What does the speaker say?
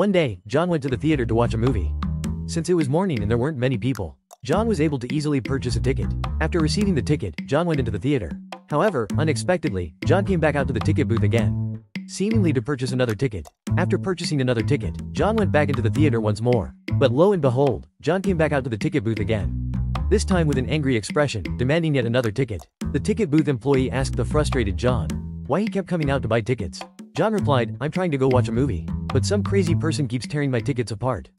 One day, John went to the theater to watch a movie. Since it was morning and there weren't many people, John was able to easily purchase a ticket. After receiving the ticket, John went into the theater. However, unexpectedly, John came back out to the ticket booth again, seemingly to purchase another ticket. After purchasing another ticket, John went back into the theater once more. But lo and behold, John came back out to the ticket booth again. This time with an angry expression, demanding yet another ticket. The ticket booth employee asked the frustrated John why he kept coming out to buy tickets. John replied, I'm trying to go watch a movie. But some crazy person keeps tearing my tickets apart.